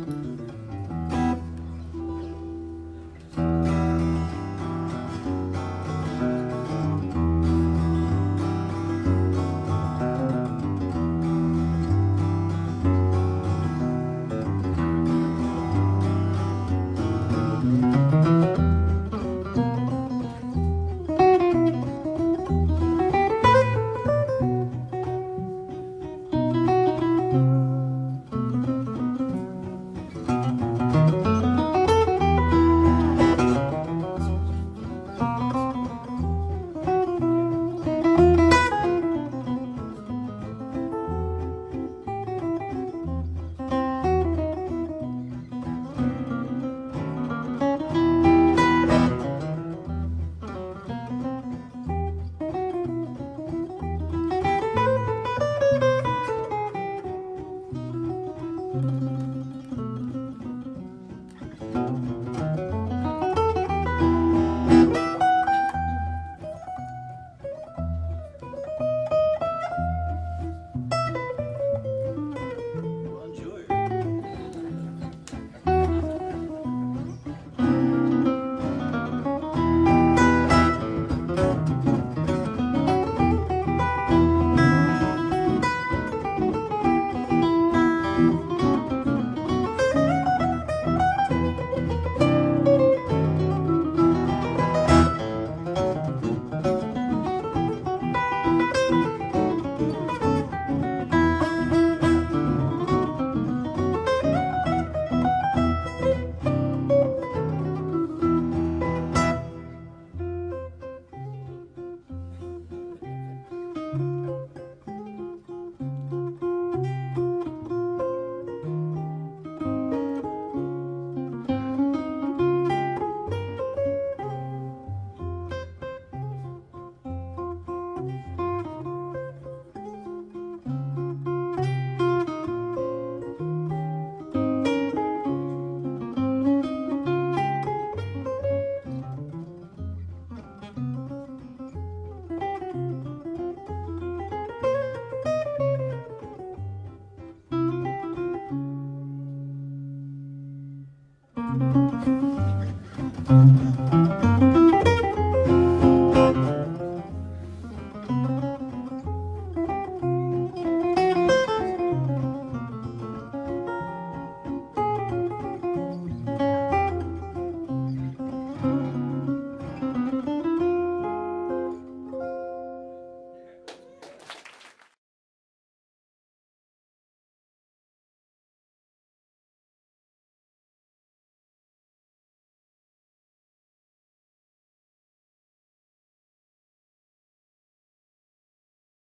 Mm-hmm. Mm-hmm.